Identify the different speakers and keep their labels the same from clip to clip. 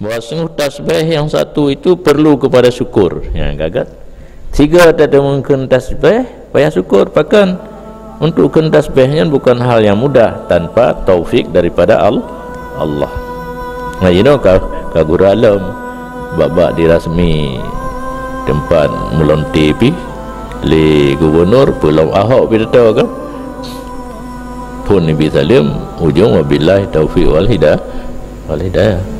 Speaker 1: bahawa sungguh tasbih yang satu itu perlu kepada syukur. Ya gagat tiga ada mungkin tasbih payah syukur bahkan untuk kena tasbihnya bukan hal yang mudah tanpa taufik daripada Allah. Nah you know kau kau guru alam babak dirasmi tempat melonti pi li gubernur pulau ahok pi tahu kan pun Nabi Salim ujung wabillahi taufiq wal hidayah wal hidayah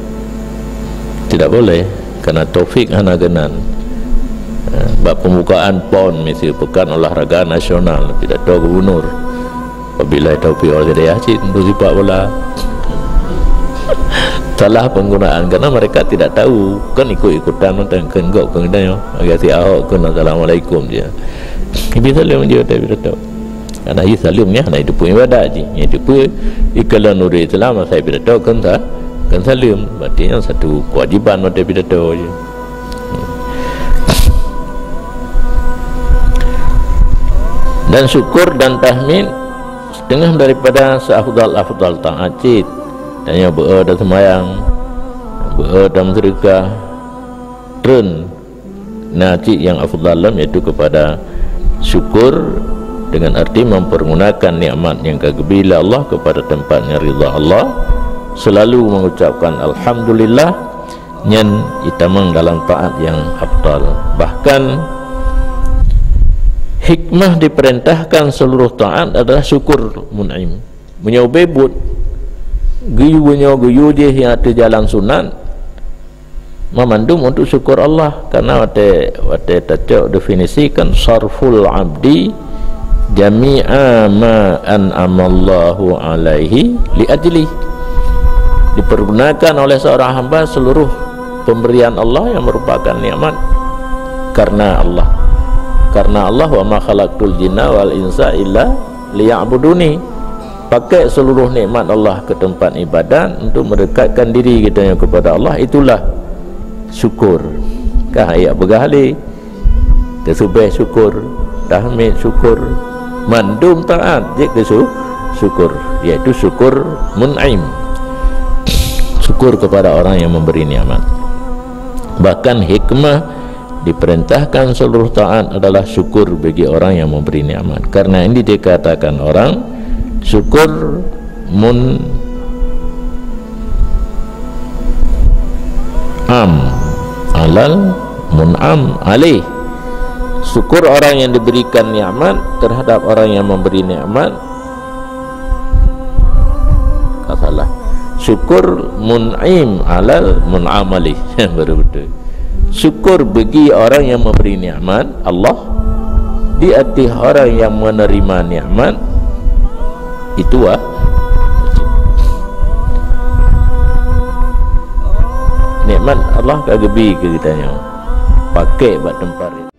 Speaker 1: tidak boleh kerana taufik hana genan eh, bab pembukaan PON misi pekan olahraga nasional tidak tahu gubernur. Wabillahi taufiq wal hidayah cik tentu sifat pula salah penggunaan kerana mereka tidak tahu. Kan ikut-ikutan nonton kenggok kenggok agak si ahok kan assalamualaikum dia. Nabi Salim dia tidak tahu ia salim ya anak itu pun ibadat je. Itu pun ikalan nuri Islam saya tidak tahu kan tak kan salim. Yang satu kewajiban mata tahu je. Dan syukur dan tahmid setengah daripada seafdal afdal ta'at cid dan yang berada semayang berada sedekah tren najib yang afdalam iaitu kepada syukur dengan arti mempergunakan nikmat yang kegembira Allah kepada tempatnya ridha Allah selalu mengucapkan alhamdulillah yang itamang dalam taat yang afdal bahkan hikmah diperintahkan seluruh taat adalah syukur mun'im. Punya bebut guyu punya guyu dia yang ada jalan sunat memandum untuk syukur Allah. Karena waktu waktu tajak definisikan sarful abdi jami'a ma an'amallahu alaihi li ajli dipergunakan oleh seorang hamba seluruh pemberian Allah yang merupakan nikmat karena Allah. Karena Allah wa ma khalaqtul jinna wal insa illa liya'buduni. Pakai seluruh nikmat Allah ke tempat ibadat untuk mendekatkan diri kita kepada Allah. Itulah syukur. Kah ayat bergali? Kesubih syukur tahmid syukur mandum taat. Jika syukur. Yaitu syukur mun'im syukur kepada orang yang memberi nikmat. Bahkan hikmah diperintahkan seluruh taat adalah syukur bagi orang yang memberi nikmat. Karena ini dikatakan orang syukur mun am alal mun'am alaih. Syukur orang yang diberikan nikmat terhadap orang yang memberi nikmat. Salah syukur mun'im alal mun'amali. Baru betul syukur bagi orang yang memberi nikmat Allah di hati orang yang menerima nikmat itu ah nikmat Allah kagebi ke kita pakai buat tempat